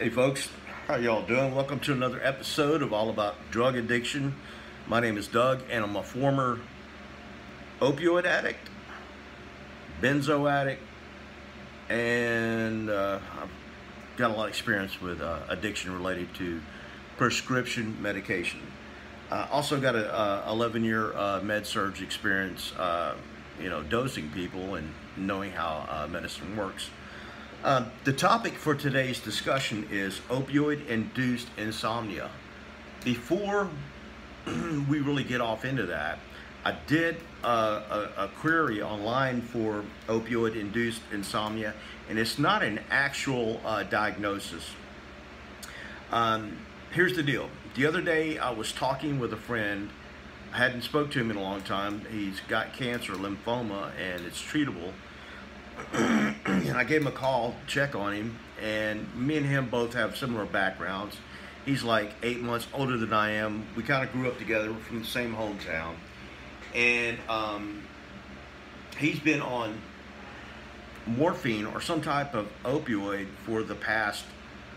Hey folks, how y'all doing? Welcome to another episode of All About Drug Addiction. My name is Doug and I'm a former opioid addict, benzo addict, and uh, I've got a lot of experience with uh, addiction related to prescription medication. Uh, also got a 11 year uh, med surg experience, uh, you know, dosing people and knowing how uh, medicine works. Uh, the topic for today's discussion is opioid-induced insomnia. Before we really get off into that, I did uh, a, a, query online for opioid-induced insomnia, and it's not an actual uh, diagnosis. Um, here's the deal. The other day, I was talking with a friend. I hadn't spoke to him in a long time. He's got cancer, lymphoma, and it's treatable and I gave him a call, to check on him, and me and him both have similar backgrounds. He's like eight months older than I am. We kind of grew up together from the same hometown, and um, he's been on morphine or some type of opioid for the past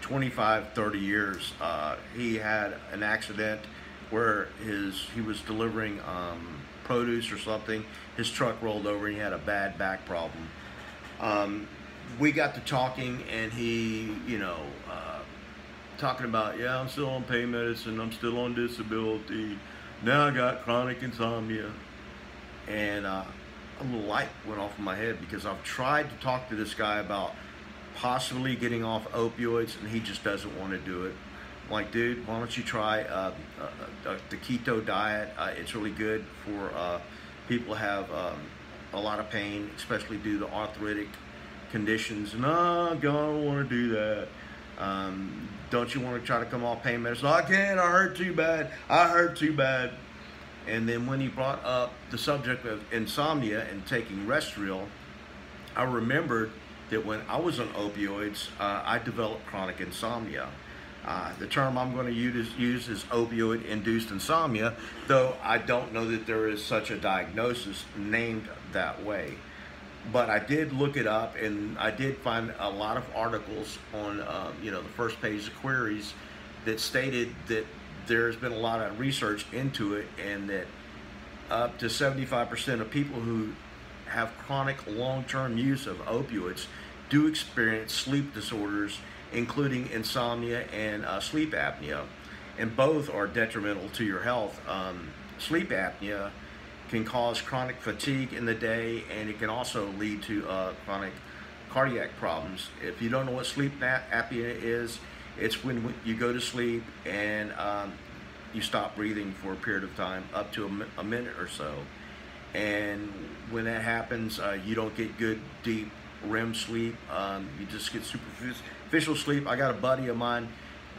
25, 30 years. Uh, he had an accident where his he was delivering um, produce or something. His truck rolled over and he had a bad back problem um, we got to talking, and he, you know, uh, talking about, yeah, I'm still on pain medicine, I'm still on disability. Now I got chronic insomnia, and uh, a little light went off in my head because I've tried to talk to this guy about possibly getting off opioids, and he just doesn't want to do it. I'm like, dude, why don't you try uh, the keto diet? Uh, it's really good for uh, people who have um, a lot of pain, especially due to arthritic conditions. No, I don't want to do that. Um, don't you want to try to come off pain medicine? I can't. I hurt too bad. I hurt too bad. And then when he brought up the subject of insomnia and taking Restoril, I remembered that when I was on opioids, uh, I developed chronic insomnia. Uh, the term I'm going to use, use is opioid induced insomnia, though I don't know that there is such a diagnosis named that way. But I did look it up and I did find a lot of articles on, um, you know, the first page of queries that stated that there's been a lot of research into it and that up to 75% of people who have chronic long-term use of opioids do experience sleep disorders including insomnia and uh, sleep apnea. And both are detrimental to your health. Um, sleep apnea can cause chronic fatigue in the day and it can also lead to uh, chronic cardiac problems. If you don't know what sleep apnea is, it's when you go to sleep and um, you stop breathing for a period of time, up to a, minute or so. And when that happens, uh, you don't get good, deep REM sleep. Um, you just get superficial sleep. I got a buddy of mine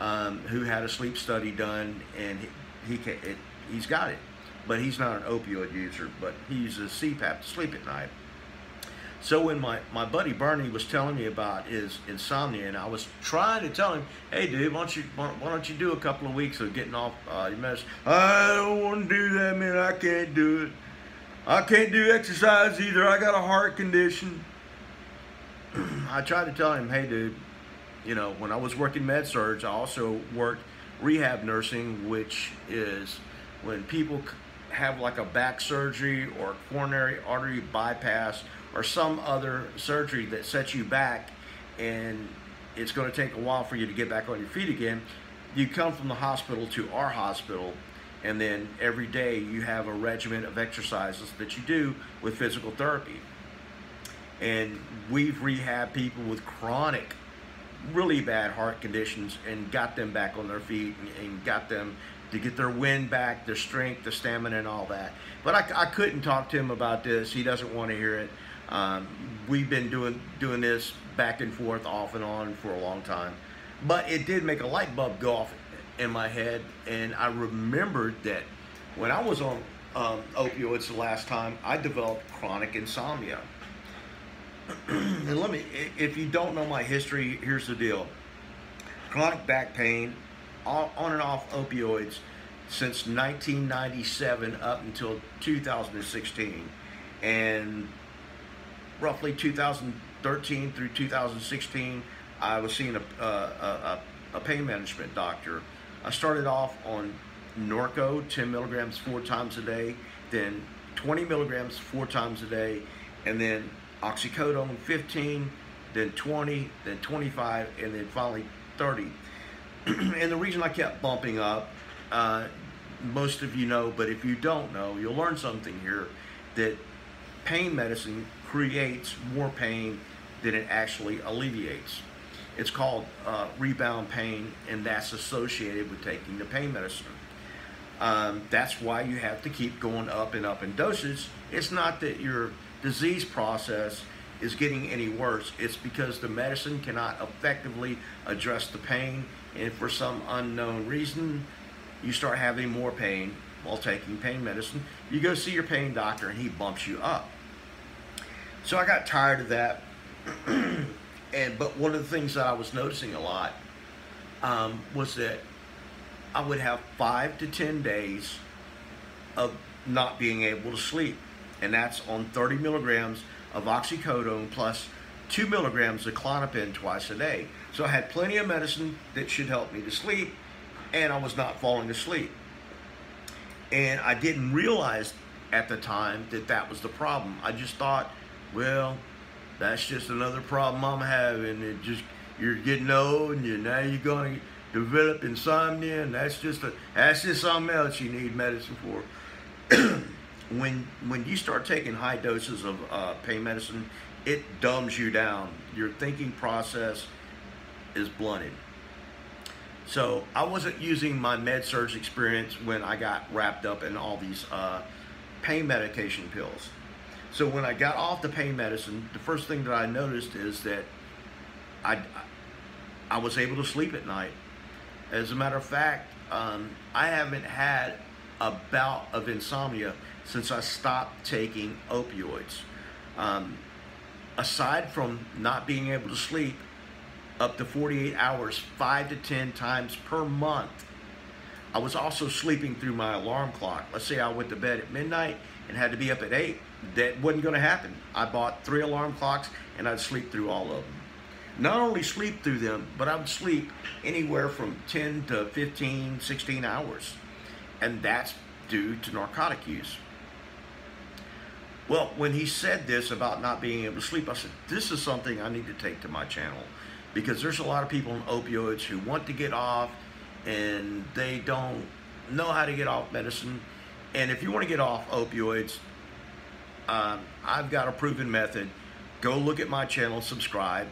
um, who had a sleep study done, and he, he it, he's got it, but he's not an opioid user, but he uses CPAP to sleep at night. So when my, my buddy Bernie was telling me about his insomnia, and I was trying to tell him, hey dude, why don't you why, don't you do a couple of weeks of getting off uh, your medicine? I don't want to do that, man. I can't do it. I can't do exercise either. I got a heart condition. I tried to tell him, hey, dude, you know, when I was working med surg, I also worked rehab nursing, which is when people have like a back surgery or coronary artery bypass or some other surgery that sets you back and it's going to take a while for you to get back on your feet again. You come from the hospital to our hospital and then every day you have a regimen of exercises that you do with physical therapy and we've rehabbed people with chronic really bad heart conditions and got them back on their feet and, and got them to get their wind back, their strength, their stamina, and all that. But I, I couldn't talk to him about this. He doesn't want to hear it. Um, we've been doing doing this back and forth, off and on, for a long time. But it did make a light bulb go off in my head, and I remembered that when I was on um, opioids the last time, I developed chronic insomnia. and let me, if you don't know my history, here's the deal. Chronic back pain, on and off opioids since 1997 up until 2016. And roughly 2013 through 2016, I was seeing a, a, a a pain management doctor. I started off on Norco, 10 milligrams four times a day, then 20 milligrams four times a day, and then oxycodone 15, then 20, then 25, and then finally 30. and the reason I kept bumping up, uh, most of you know, but if you don't know, you'll learn something here that pain medicine creates more pain than it actually alleviates. It's called uh, rebound pain, and that's associated with taking the pain medicine. Um, that's why you have to keep going up and up in dosage. It's not that your disease process is getting any worse. It's because the medicine cannot effectively address the pain, and for some unknown reason, you start having more pain while taking pain medicine. You go see your pain doctor, and he bumps you up. So I got tired of that. and but one of the things that I was noticing a lot um, was that I would have five to ten days of not being able to sleep, and that's on 30 milligrams of oxycodone plus two milligrams of Klonopin twice a day. So I had plenty of medicine that should help me to sleep, and I was not falling asleep. And I didn't realize at the time that that was the problem. I just thought well, that's just another problem I'm having. It just you're getting old, and you now you're going to develop insomnia, and that's just a that's just something else you need medicine for. when when you start taking high doses of uh, pain medicine, it dumbs you down. Your thinking process is blunted. So I wasn't using my med surg experience when I got wrapped up in all these uh, pain medication pills. So when I got off the pain medicine, the first thing that I noticed is that I, I was able to sleep at night. As a matter of fact, um, I haven't had a bout of insomnia since I stopped taking opioids. Um, aside from not being able to sleep up to 48 hours, five to 10 times per month, I was also sleeping through my alarm clock. Let's say I went to bed at midnight and had to be up at 8 that wasn't going to happen. I bought three alarm clocks and I'd sleep through all of them. Not only sleep through them, but I would sleep anywhere from 10 to 15, 16 hours. And that's due to narcotic use. Well, when he said this about not being able to sleep, I said, this is something I need to take to my channel because there's a lot of people on opioids who want to get off and they don't know how to get off medicine. And if you want to get off opioids, um, I've got a proven method. Go look at my channel, subscribe,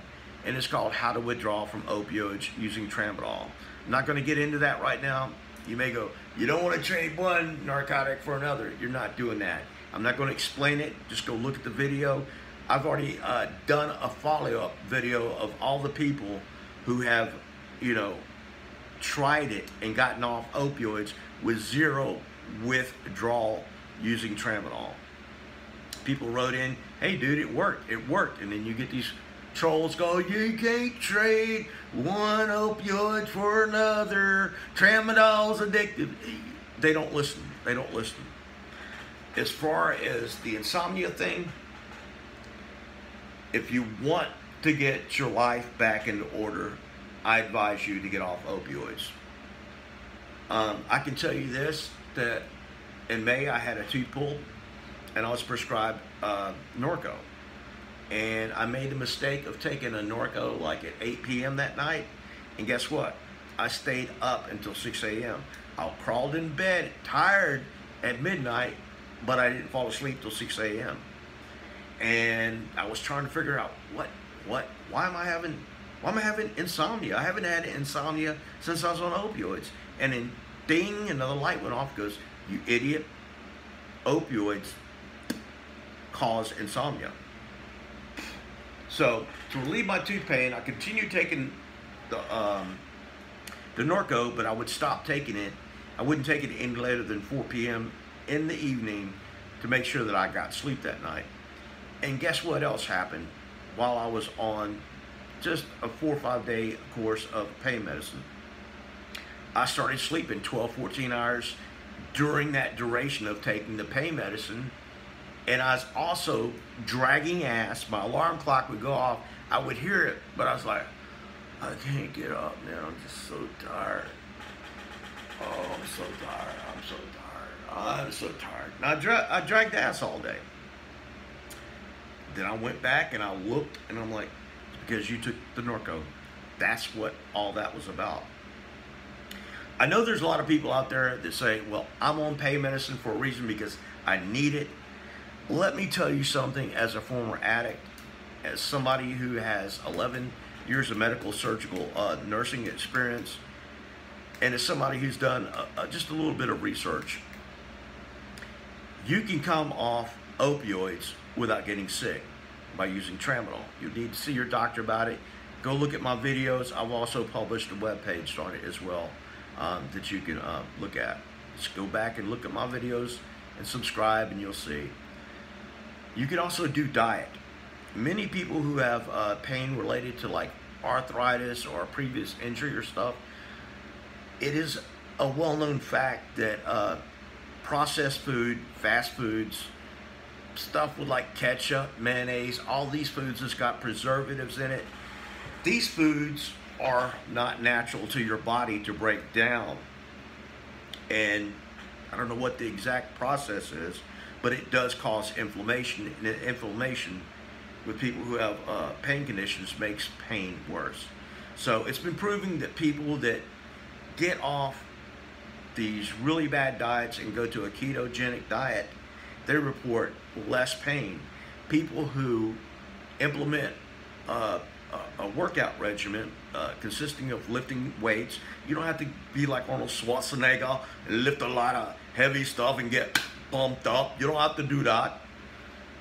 and it's called How to Withdraw from Opioids Using Tramadol. I'm not going to get into that right now. You may go, you don't want to trade one narcotic for another. You're not doing that. I'm not going to explain it. Just go look at the video. I've already uh, done a follow-up video of all the people who have, you know, tried it and gotten off opioids with zero withdrawal using tramadol people wrote in, hey dude, it worked, it worked. And then you get these trolls go, you can't trade one opioid for another. Tramadol's addictive. They don't listen. They don't listen. As far as the insomnia thing, if you want to get your life back into order, I advise you to get off opioids. Um, I can tell you this, that in May I had a tooth pulled and I was prescribed uh, Norco. And I made the mistake of taking a Norco like at 8 p.m. that night. And guess what? I stayed up until 6 a.m. I crawled in bed, tired at midnight, but I didn't fall asleep till 6 a.m. And I was trying to figure out what, what, why am I having, why am I having insomnia? I haven't had insomnia since I was on opioids. And then ding, another light went off. Goes, you idiot! Opioids cause insomnia. So to relieve my tooth pain, I continued taking the um, the Norco, but I would stop taking it. I wouldn't take it any later than 4 p.m. in the evening to make sure that I got sleep that night. And guess what else happened while I was on just a four or five day course of pain medicine? I started sleeping 12, 14 hours during that duration of taking the pain medicine and I was also dragging ass. My alarm clock would go off. I would hear it, but I was like, I can't get up, man. I'm just so tired. Oh, I'm so tired. I'm so tired. I'm so tired. And I, dra- I dragged ass all day. Then I went back and I looked and I'm like, because you took the Norco. That's what all that was about. I know there's a lot of people out there that say, well, I'm on pain medicine for a reason because I need it. Let me tell you something as a former addict, as somebody who has 11 years of medical surgical uh, nursing experience, and as somebody who's done uh, uh, just a little bit of research, you can come off opioids without getting sick by using tramadol. You need to see your doctor about it. Go look at my videos. I've also published a web page on it as well um, that you can uh, look at. Just go back and look at my videos and subscribe and you'll see. You can also do diet. Many people who have uh, pain related to like arthritis or previous injury or stuff, it is a well-known fact that uh, processed food, fast foods, stuff with like ketchup, mayonnaise, all these foods that's got preservatives in it. These foods are not natural to your body to break down. And I don't know what the exact process is, but it does cause inflammation. And inflammation with people who have uh, pain conditions makes pain worse. So it's been proving that people that get off these really bad diets and go to a ketogenic diet, they report less pain. People who implement uh, a workout regimen uh, consisting of lifting weights. You don't have to be like Arnold Schwarzenegger and lift a lot of heavy stuff and get pumped up. You don't have to do that.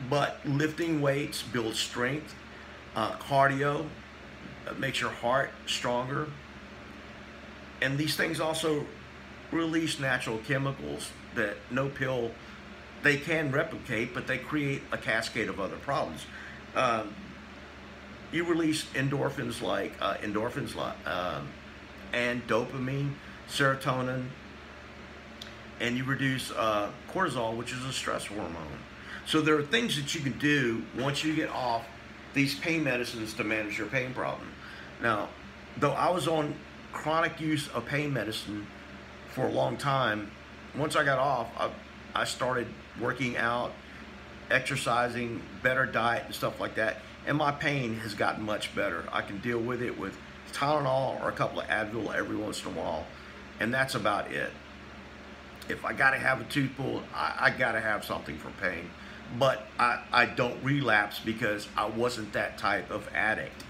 But lifting weights builds strength, uh, cardio, makes your heart stronger. And these things also release natural chemicals that no pill they can replicate, but they create a cascade of other problems. Um, you release endorphins like uh, endorphins like, um, and dopamine, serotonin, and you reduce uh, cortisol, which is a stress hormone. So there are things that you can do once you get off these pain medicines to manage your pain problem. Now, though I was on chronic use of pain medicine for a long time, once I got off, I, I started working out, exercising, better diet, and stuff like that and my pain has gotten much better. I can deal with it with Tylenol or a couple of Advil every once in a while, and that's about it. If I gotta have a tooth pulled, I, I gotta have something for pain. But I, I don't relapse because I wasn't that type of addict.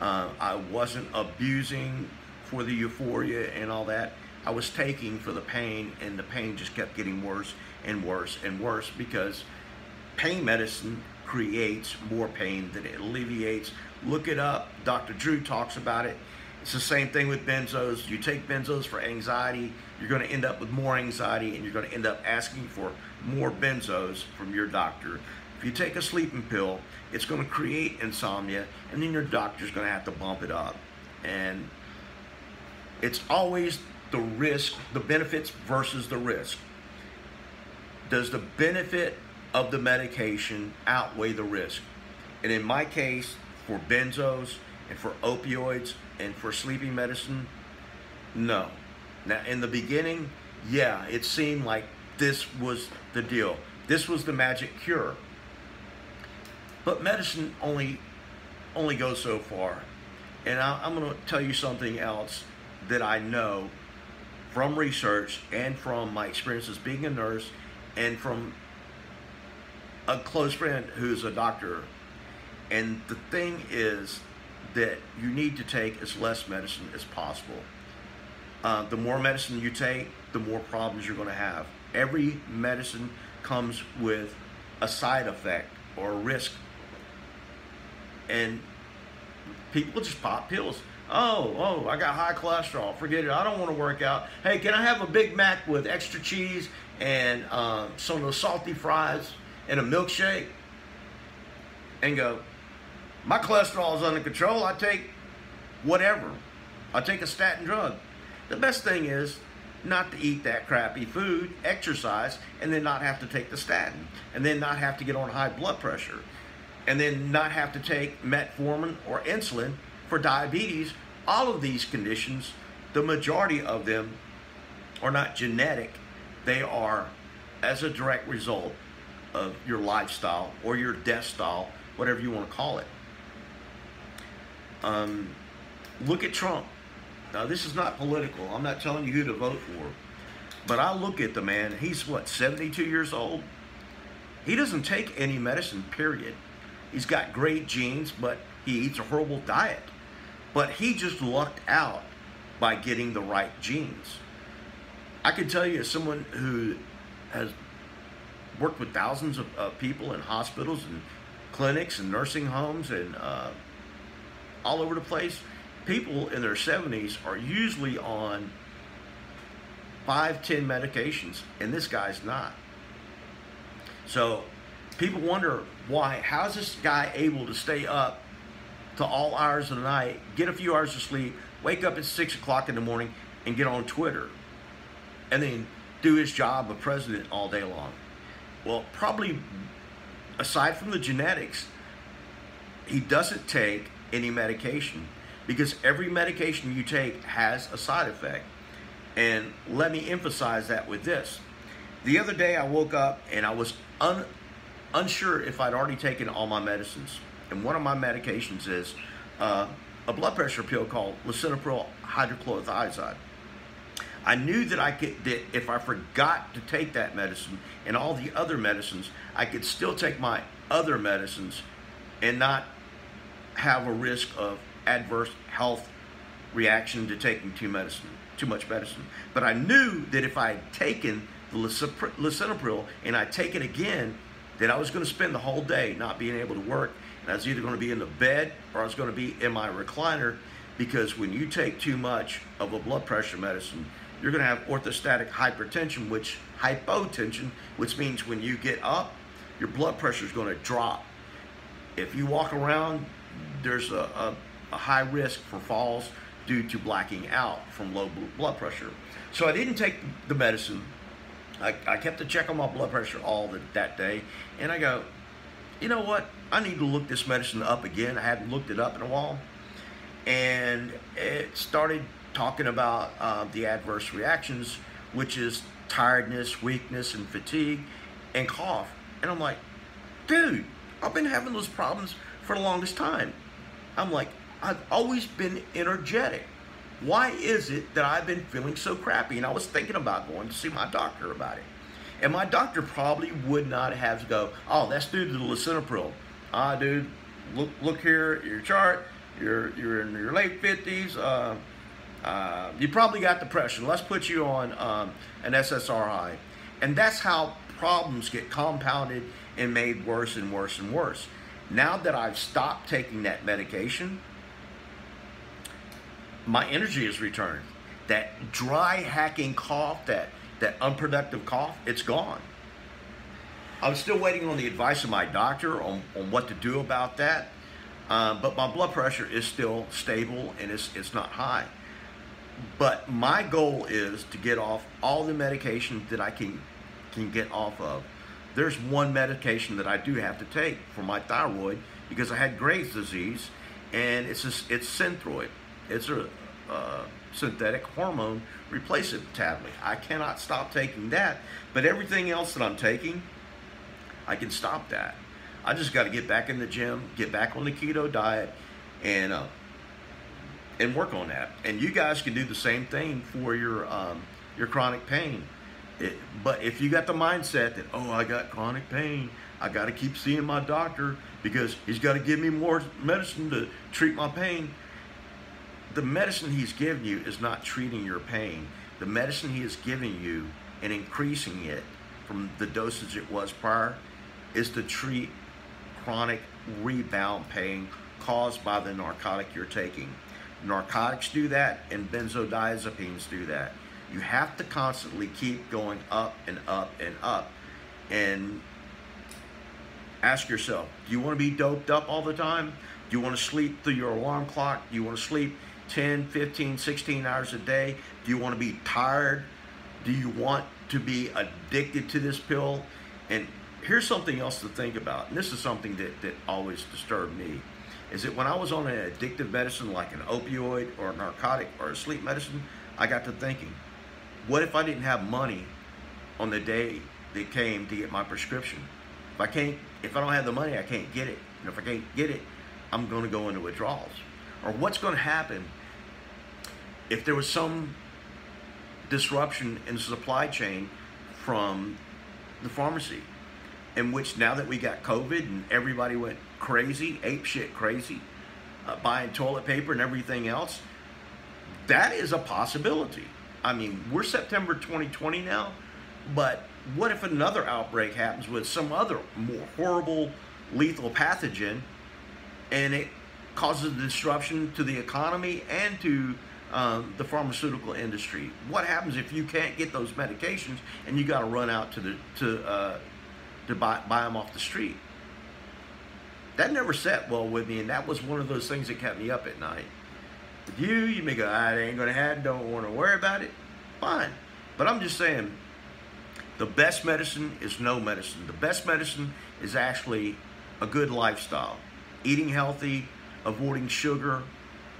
Uh, I wasn't abusing for the euphoria and all that. I was taking for the pain, and the pain just kept getting worse and worse and worse because pain medicine creates more pain than it alleviates. Look it up. Dr. Drew talks about it. It's the same thing with benzos. You take benzos for anxiety, you're going to end up with more anxiety and you're going to end up asking for more benzos from your doctor. If you take a sleeping pill, it's going to create insomnia and then your doctor's going to have to bump it up. And it's always the risk, the benefits versus the risk. Does the benefit of the medication outweigh the risk. And in my case, for benzos and for opioids and for sleeping medicine, no. Now, in the beginning, yeah, it seemed like this was the deal. This was the magic cure. But medicine only only goes so far. And I, I'm going to tell you something else that I know from research and from my experiences being a nurse and from a close friend who's a doctor, and the thing is that you need to take as less medicine as possible. Uh, the more medicine you take, the more problems you're going to have. Every medicine comes with a side effect or a risk. And people just pop pills. Oh, oh, I got high cholesterol. Forget it. I don't want to work out. Hey, can I have a Big Mac with extra cheese and uh, some of those salty fries? and a milkshake and go, my cholesterol is under control. I take whatever. I take a statin drug. The best thing is not to eat that crappy food, exercise, and then not have to take the statin, and then not have to get on high blood pressure, and then not have to take metformin or insulin for diabetes all of these conditions, the majority of them are not genetic, they are as a direct result of your lifestyle or your death style, whatever you want to call it. Um, look at Trump. Now, this is not political. I'm not telling you who to vote for. But I look at the man, he's what, 72 years old? He doesn't take any medicine, period. He's got great genes, but he eats a horrible diet. But he just lucked out by getting the right genes. I can tell you, as someone who has worked with thousands of uh, people in hospitals and clinics and nursing homes and uh, all over the place, people in their 70s are usually on five, ten medications, and this guy's not. So people wonder why, how's this guy able to stay up to all hours of the night, get a few hours of sleep, wake up at six o'clock in the morning, and get on Twitter, and then do his job of president all day long? Well, probably aside from the genetics, he doesn't take any medication because every medication you take has a side effect. And let me emphasize that with this. The other day I woke up and I was un, unsure if I'd already taken all my medicines. And one of my medications is uh, a blood pressure pill called lisinopril hydrochlorothiazide. I knew that I could that if I forgot to take that medicine and all the other medicines, I could still take my other medicines and not have a risk of adverse health reaction to taking too medicine, too much medicine. But I knew that if I had taken the lisinopril and I take it again, that I was going to spend the whole day not being able to work, was either going to be in the bed or I was going to be in my recliner, because when you take too much of a blood pressure medicine, you're going to have orthostatic hypertension, which hypotension, which means when you get up, your blood pressure is going to drop. If you walk around, there's a, a a high risk for falls due to blacking out from low blood pressure. So I didn't take the medicine. I, I kept a check on my blood pressure all the, that day, and I go, you know what? I need to look this medicine up again. I hadn't looked it up in a while, and it started talking about uh, the adverse reactions, which is tiredness, weakness, and fatigue, and cough. And I'm like, dude, I've been having those problems for the longest time. I'm like, I've always been energetic. Why is it that I've been feeling so crappy? And I was thinking about going to see my doctor about it. And my doctor probably would not have to go, oh, that's due to the lisinopril. Ah, dude, look, look here, your chart, you're, you're in your late 50s, uh, uh, you probably got depression. Let's put you on um, an SSRI. And that's how problems get compounded and made worse and worse and worse. Now that I've stopped taking that medication, my energy is returned. That dry hacking cough, that, that unproductive cough, it's gone. I'm still waiting on the advice of my doctor on, on what to do about that. Um, but my blood pressure is still stable and it's, it's not high. But my goal is to get off all the medication that I can, can get off of. There's one medication that I do have to take for my thyroid because I had Graves' disease and it's, a, it's Synthroid. It's a uh, synthetic hormone replacement tablet. I cannot stop taking that, but everything else that I'm taking, I can stop that. I just got to get back in the gym, get back on the keto diet, and uh, and work on that. And you guys can do the same thing for your um, your chronic pain. It, but if you got the mindset that oh I got chronic pain, I got to keep seeing my doctor because he's got to give me more medicine to treat my pain the medicine he's giving you is not treating your pain. The medicine he is giving you and increasing it from the dosage it was prior is to treat chronic rebound pain caused by the narcotic you're taking. Narcotics do that and benzodiazepines do that. You have to constantly keep going up and up and up and ask yourself, do you want to be doped up all the time? Do you want to sleep through your alarm clock? Do you want to sleep 10, 15, 16 hours a day? Do you want to be tired? Do you want to be addicted to this pill? And here's something else to think about. And this is something that, that always disturbed me. is that when I was on an addictive medicine like an opioid or a narcotic or a sleep medicine, I got to thinking, what if I didn't have money on the day that came to get my prescription? If I can't, if I don't have the money, I can't get it. And if I can't get it, I'm going to go into withdrawals. Or what's going to happen if there was some disruption in the supply chain from the pharmacy, in which now that we got COVID and everybody went crazy, ape shit crazy, uh, buying toilet paper and everything else, that is a possibility. I mean, we're September 2020 now, but what if another outbreak happens with some other more horrible, lethal pathogen and it causes disruption to the economy and to um, the pharmaceutical industry. What happens if you can't get those medications and you got to run out to the to uh, to buy, buy them off the street? That never sat well with me, and that was one of those things that kept me up at night. With you, you may go, I ain't gonna have, don't want to worry about it. Fine, but I'm just saying, the best medicine is no medicine. The best medicine is actually a good lifestyle, eating healthy, avoiding sugar,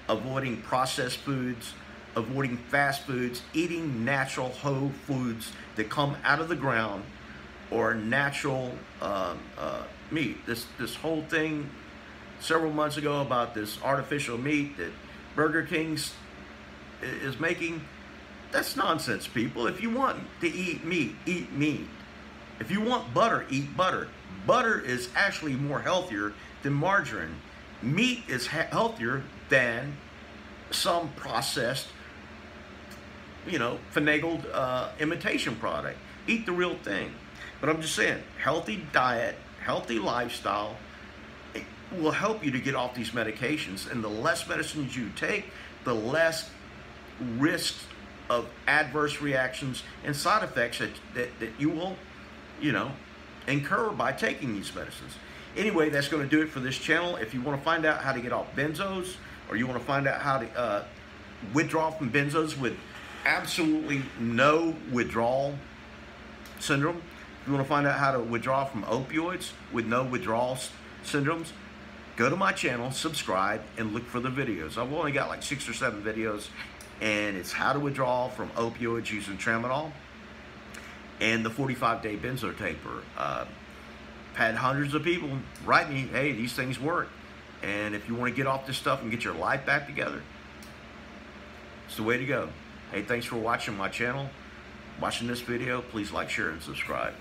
avoiding processed foods, avoiding fast foods, eating natural whole foods that come out of the ground or natural uh, uh, meat. This this whole thing several months ago about this artificial meat that Burger King's is making. That's nonsense, people. If you want to eat meat, eat meat. If you want butter, eat butter. Butter is actually more healthier than margarine. Meat is healthier than some processed, you know, finagled uh, imitation product. Eat the real thing. But I'm just saying, healthy diet, healthy lifestyle will help you to get off these medications. And the less medicines you take, the less risks of adverse reactions and side effects that, that, that you will, you know, incur by taking these medicines. Anyway, that's going to do it for this channel. If you want to find out how to get off benzos, or you want to find out how to uh, withdraw from benzos with absolutely no withdrawal syndrome, if you want to find out how to withdraw from opioids with no withdrawal syndromes, go to my channel, subscribe, and look for the videos. I've only got like six or seven videos, and it's how to withdraw from opioids using tramadol and the 45-day benzo taper. Uh, had hundreds of people write me, hey, these things work. And if you want to get off this stuff and get your life back together, it's the way to go. Hey, thanks for watching my channel. Watching this video, please like, share, and subscribe.